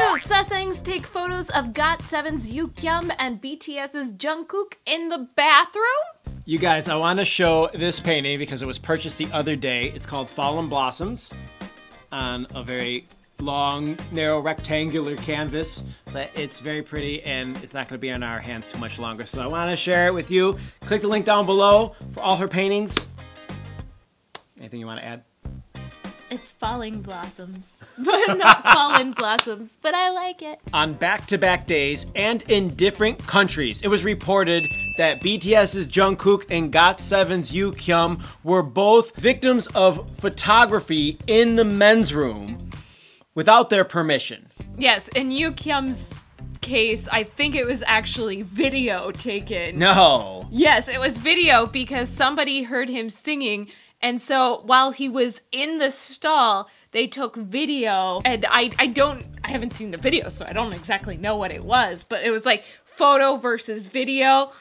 news! Take photos of GOT7's Yugyeom and BTS's Jungkook in the bathroom? You guys, I want to show this painting because it was purchased the other day. It's called Fallen Blossoms on a very long, narrow, rectangular canvas, but it's very pretty and it's not going to be on our hands too much longer. So I want to share it with you. Click the link down below for all her paintings. Anything you want to add? It's falling blossoms, but not fallen blossoms, but I like it. On back-to-back days and in different countries, it was reported that BTS's Jungkook and GOT7's Yugyeom were both victims of photography in the men's room without their permission. Yes, in Yugyeom's case, I think it was actually video taken. No. Yes, it was video because somebody heard him singing and so while he was in the stall, they took video and I I don't I haven't seen the video so I don't exactly know what it was, but it was like photo versus video.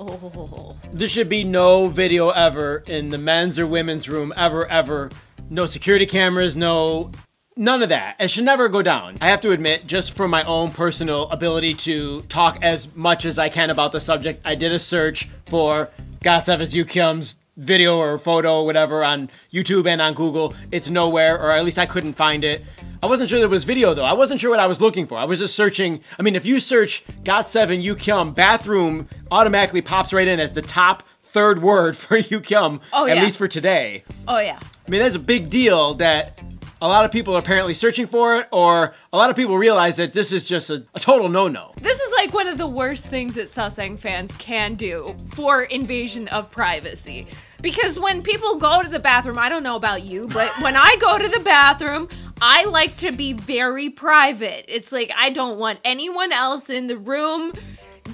Oh. There should be no video ever in the men's or women's room ever ever. No security cameras, no None of that. It should never go down. I have to admit, just for my own personal ability to talk as much as I can about the subject, I did a search for GOT7's Yugyeom's video or photo or whatever on YouTube and on Google. It's nowhere, or at least I couldn't find it. I wasn't sure there was video though. I wasn't sure what I was looking for. I was just searching. I mean, if you search GOT7 Yugyeom, bathroom automatically pops right in as the top third word for Yugyeom, oh, yeah. at least for today. Oh yeah. I mean, that's a big deal that a lot of people are apparently searching for it, or a lot of people realize that this is just a, a total no-no. This is like one of the worst things that Sasaeng fans can do for invasion of privacy. Because when people go to the bathroom, I don't know about you, but when I go to the bathroom, I like to be very private. It's like I don't want anyone else in the room.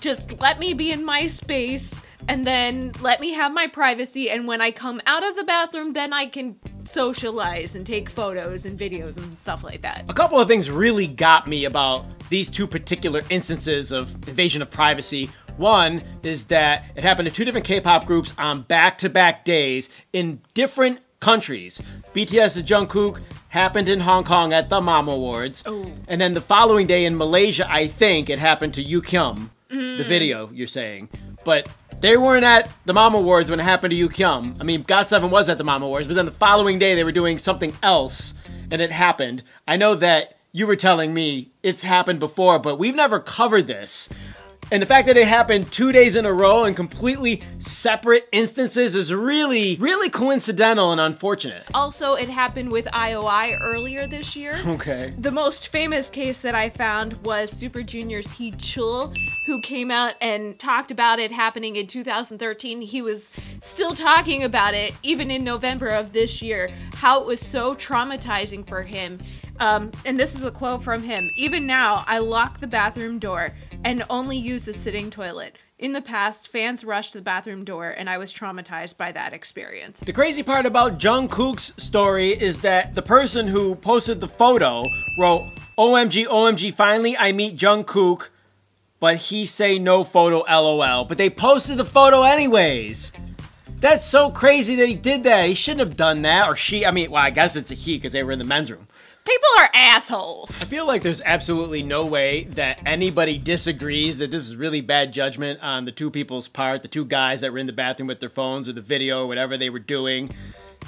Just let me be in my space and then let me have my privacy. And when I come out of the bathroom, then I can socialize and take photos and videos and stuff like that. A couple of things really got me about these two particular instances of invasion of privacy. One is that it happened to two different K-pop groups on back-to-back days in different countries. BTS's Jungkook happened in Hong Kong at the MAMA Awards. Oh. And then the following day in Malaysia, I think it happened to Yugyeom, mm. the video you're saying. But they weren't at the MAMA Awards when it happened to Yugyeom. I mean, GOT7 was at the MAMA Awards, but then the following day they were doing something else, and it happened. I know that you were telling me it's happened before, but we've never covered this. And the fact that it happened two days in a row in completely separate instances is really, really coincidental and unfortunate. Also, it happened with IOI earlier this year. Okay. The most famous case that I found was Super Junior's Hee Chul, who came out and talked about it happening in 2013. He was still talking about it even in November of this year, how it was so traumatizing for him. Um, and this is a quote from him. Even now, I lock the bathroom door and only use the sitting toilet. In the past, fans rushed the bathroom door, and I was traumatized by that experience. The crazy part about Jungkook's story is that the person who posted the photo wrote, OMG, OMG, finally I meet Jungkook, but he say no photo LOL. But they posted the photo anyways. That's so crazy that he did that. He shouldn't have done that. Or she, I mean, well, I guess it's a he because they were in the men's room. People are assholes. I feel like there's absolutely no way that anybody disagrees that this is really bad judgment on the two people's part, the two guys that were in the bathroom with their phones or the video or whatever they were doing,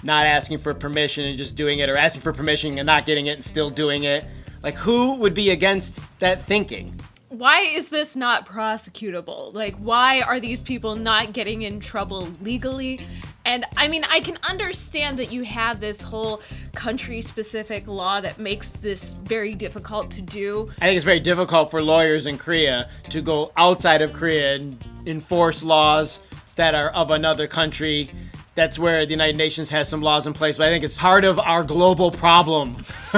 not asking for permission and just doing it, or asking for permission and not getting it and still doing it. Like, who would be against that thinking? why is this not prosecutable? Like, why are these people not getting in trouble legally? And I mean, I can understand that you have this whole country specific law that makes this very difficult to do. I think it's very difficult for lawyers in Korea to go outside of Korea and enforce laws that are of another country that's where the United Nations has some laws in place, but I think it's part of our global problem.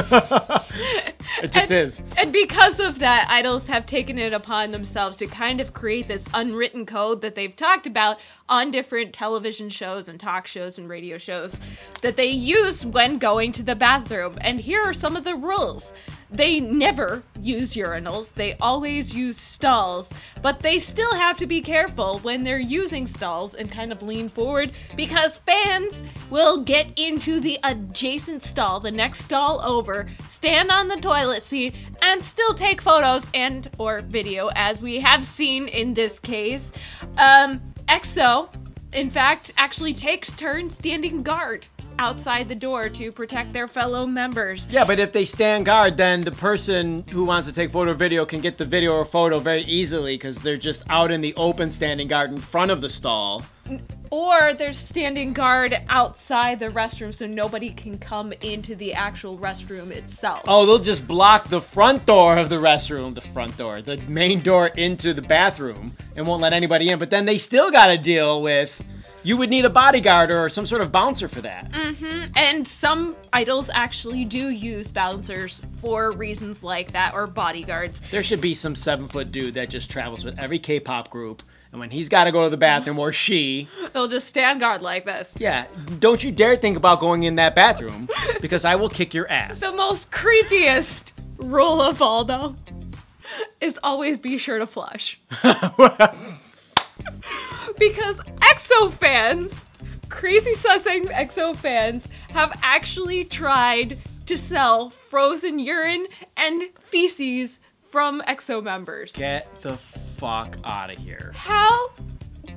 it just and, is. And because of that, idols have taken it upon themselves to kind of create this unwritten code that they've talked about on different television shows and talk shows and radio shows that they use when going to the bathroom. And here are some of the rules. They never use urinals, they always use stalls, but they still have to be careful when they're using stalls and kind of lean forward because fans will get into the adjacent stall, the next stall over, stand on the toilet seat, and still take photos and or video as we have seen in this case. Um, EXO, in fact, actually takes turns standing guard outside the door to protect their fellow members. Yeah, but if they stand guard, then the person who wants to take photo or video can get the video or photo very easily because they're just out in the open standing guard in front of the stall. Or they're standing guard outside the restroom so nobody can come into the actual restroom itself. Oh, they'll just block the front door of the restroom, the front door, the main door into the bathroom, and won't let anybody in. But then they still got to deal with you would need a bodyguard or some sort of bouncer for that. Mm-hmm. And some idols actually do use bouncers for reasons like that or bodyguards. There should be some seven foot dude that just travels with every K pop group. And when he's got to go to the bathroom or she, they'll just stand guard like this. Yeah, don't you dare think about going in that bathroom because I will kick your ass. The most creepiest rule of all, though, is always be sure to flush. because EXO fans, crazy sasaeng EXO fans, have actually tried to sell frozen urine and feces from EXO members. Get the fuck out of here. How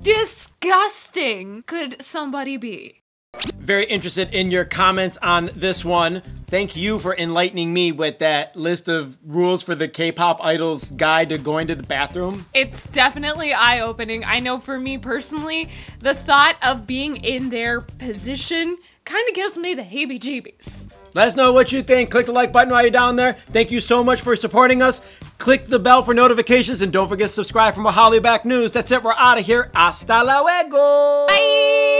disgusting could somebody be? Very interested in your comments on this one. Thank you for enlightening me with that list of rules for the K-pop idols guide to going to the bathroom. It's definitely eye-opening. I know for me personally, the thought of being in their position kind of gives me the heebie-jeebies. Let us know what you think. Click the like button while you're down there. Thank you so much for supporting us. Click the bell for notifications and don't forget to subscribe for more Hallyu Back news. That's it. We're out of here. Hasta luego. Bye.